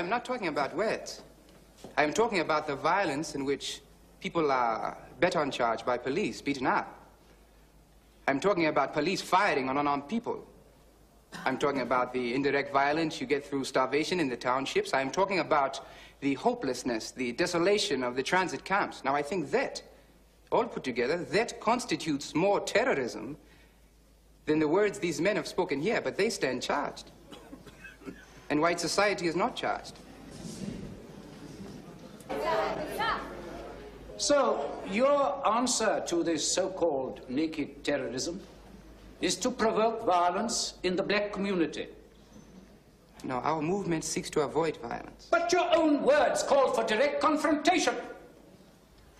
I'm not talking about words. I'm talking about the violence in which people are baton charge by police, beaten up. I'm talking about police firing on unarmed people. I'm talking about the indirect violence you get through starvation in the townships. I'm talking about the hopelessness, the desolation of the transit camps. Now, I think that, all put together, that constitutes more terrorism than the words these men have spoken here, but they stand charged. And white society is not charged. So, your answer to this so-called naked terrorism is to provoke violence in the black community. No, our movement seeks to avoid violence. But your own words call for direct confrontation.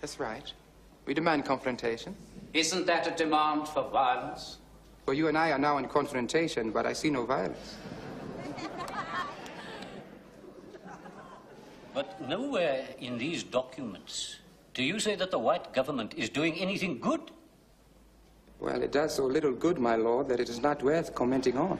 That's right. We demand confrontation. Isn't that a demand for violence? Well, you and I are now in confrontation, but I see no violence. But nowhere in these documents do you say that the white government is doing anything good? Well, it does so little good, my lord, that it is not worth commenting on.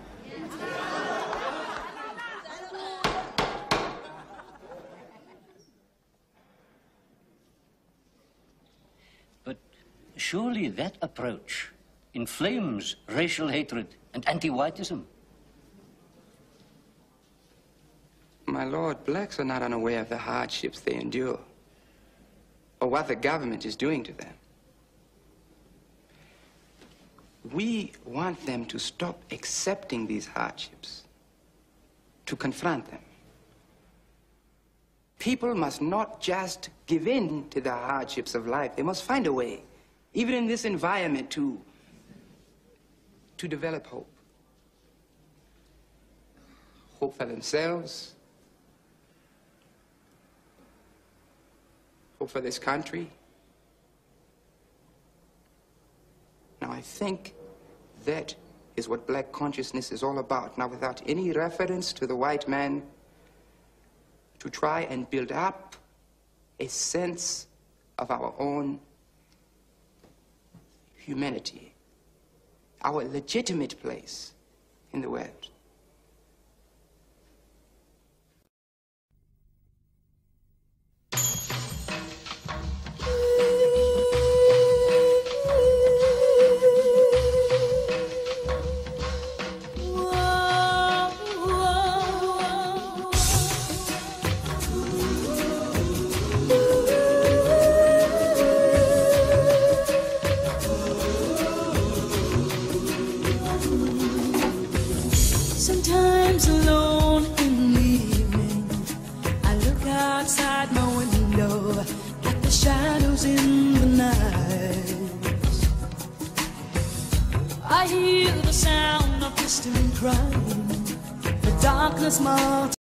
But surely that approach inflames racial hatred and anti-whiteism. My lord, blacks are not unaware of the hardships they endure or what the government is doing to them. We want them to stop accepting these hardships, to confront them. People must not just give in to the hardships of life. They must find a way, even in this environment, to, to develop hope. Hope for themselves, for this country. Now, I think that is what black consciousness is all about. Now, without any reference to the white man, to try and build up a sense of our own humanity, our legitimate place in the world. Sometimes alone in the evening, I look outside my window at the shadows in the night. I hear the sound of distant crying, the darkness marks.